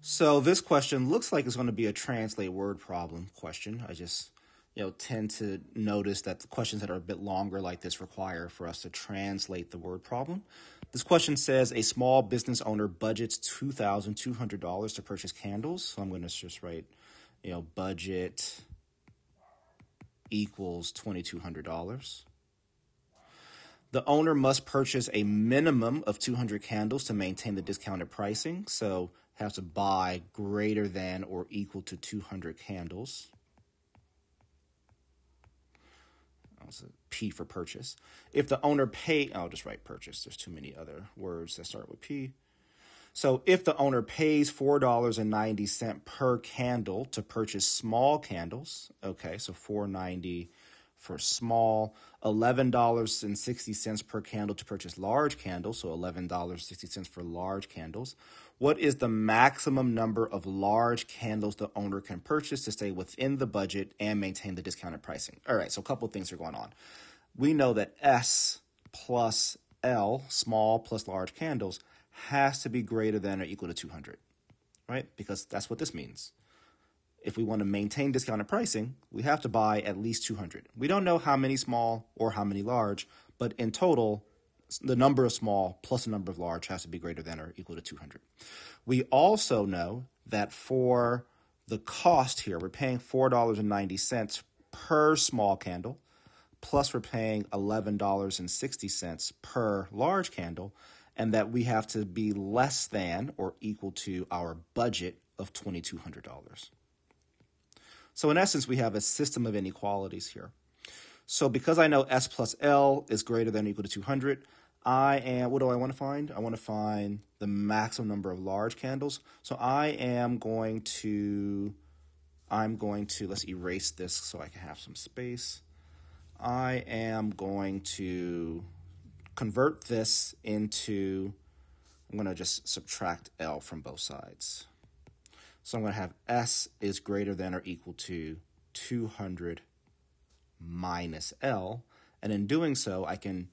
So this question looks like it's going to be a translate word problem question. I just you know tend to notice that the questions that are a bit longer like this require for us to translate the word problem. This question says a small business owner budgets two thousand two hundred dollars to purchase candles. So I'm going to just write, you know, budget equals twenty two hundred dollars. The owner must purchase a minimum of 200 candles to maintain the discounted pricing. So has to buy greater than or equal to 200 candles. That's a P for purchase. If the owner pay, I'll just write purchase. There's too many other words that start with P. So if the owner pays $4.90 per candle to purchase small candles, okay, so 490 for small, $11.60 per candle to purchase large candles, so $11.60 for large candles. What is the maximum number of large candles the owner can purchase to stay within the budget and maintain the discounted pricing? All right, so a couple things are going on. We know that S plus L, small plus large candles, has to be greater than or equal to 200, right? Because that's what this means if we want to maintain discounted pricing, we have to buy at least 200. We don't know how many small or how many large, but in total, the number of small plus the number of large has to be greater than or equal to 200. We also know that for the cost here, we're paying $4.90 per small candle, plus we're paying $11.60 per large candle, and that we have to be less than or equal to our budget of $2,200. So in essence, we have a system of inequalities here. So because I know S plus L is greater than or equal to 200, I am, what do I want to find? I want to find the maximum number of large candles. So I am going to, I'm going to, let's erase this so I can have some space. I am going to convert this into, I'm going to just subtract L from both sides. So I'm going to have S is greater than or equal to 200 minus L. And in doing so, I can,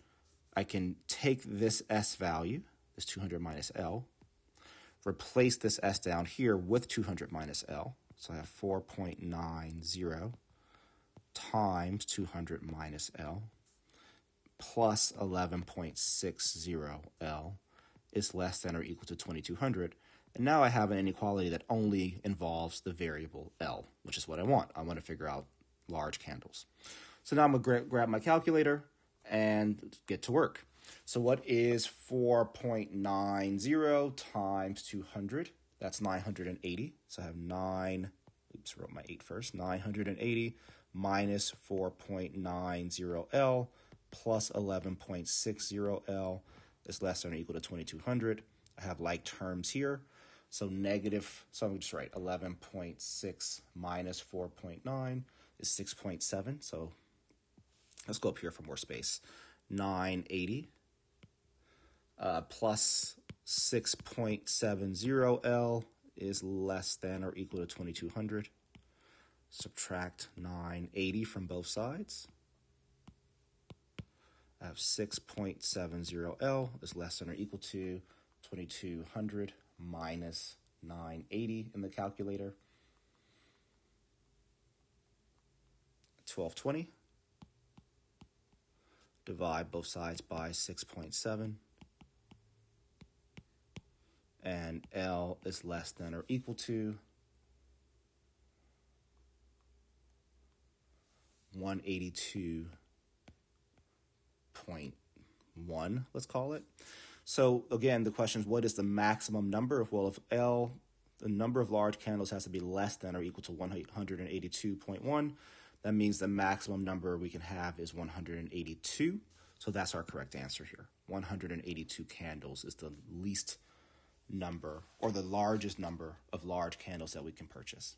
I can take this S value, this 200 minus L, replace this S down here with 200 minus L. So I have 4.90 times 200 minus L plus 11.60 L is less than or equal to 2200. And now I have an inequality that only involves the variable L, which is what I want. I want to figure out large candles. So now I'm going to gra- grab my calculator and get to work. So what is 4.90 times 200? That's 980. So I have 9, oops, I wrote my 8 first, 980 minus 4.90L plus 11.60L is less than or equal to 2200. I have like terms here. So negative, so I'm just write 11.6 minus 4.9 is 6.7. So let's go up here for more space. 980 uh, plus 6.70L is less than or equal to 2200. Subtract 980 from both sides. I have 6.70L is less than or equal to 2200 minus 980 in the calculator. 1220. Divide both sides by 6.7. And L is less than or equal to 182.1, let's call it. So again, the question is, what is the maximum number? Of, well, if L, the number of large candles has to be less than or equal to 182.1, that means the maximum number we can have is 182. So that's our correct answer here. 182 candles is the least number or the largest number of large candles that we can purchase.